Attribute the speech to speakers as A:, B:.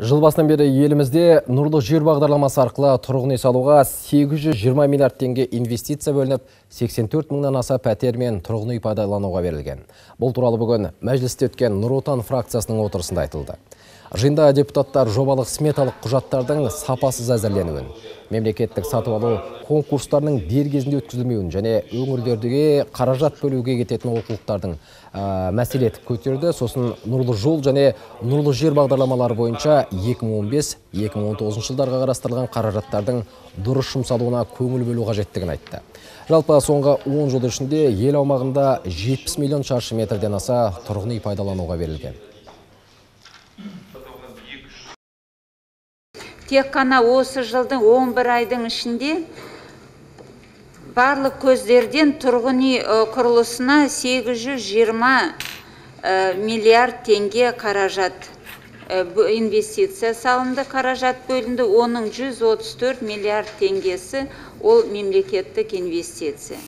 A: Жыл басынан бері елімізде нұрлы жер бағдарламасы арқылы тұрғын үй салуға 820 миллиард теңге инвестиция бөлініп, 84 мыңнан аса пәтер мен тұрғын үй пайдалануға берілген. Бұл туралы бүгін мәжілісте өткен Нұр Отан фракциясының отырысында айтылды. Жиында депутаттар жобалық сметалық құжаттардың сапасыз әзірленуін, мемлекеттік сатып алу конкурстарының дер кезінде өткізілмеуін және өңірлердегі қаражат бөлуге кететін олқылықтардың мәселе етіп көтерді. Сосын нұрлы жол және нұрлы жер бағдарламалары бойынша 2015-2019 жылдарға қарастырылған қаражаттардың дұрыс жұмсалуына көңіл бөлу қажеттігін айтты. Жалпы соңғы 10 жыл ішінде ел аумағында 70 миллион шаршы метрден аса тұрғын үй пайдалануға берілген.
B: Тек қана осы жылдың 11 айдың ішінде барлық көздерден тұрғын үй құрылысына 820 миллиард теңге қаражат инвестиция салынды қаражат бөлінді. Оның 134 миллиард теңгесі ол мемлекеттік инвестиция.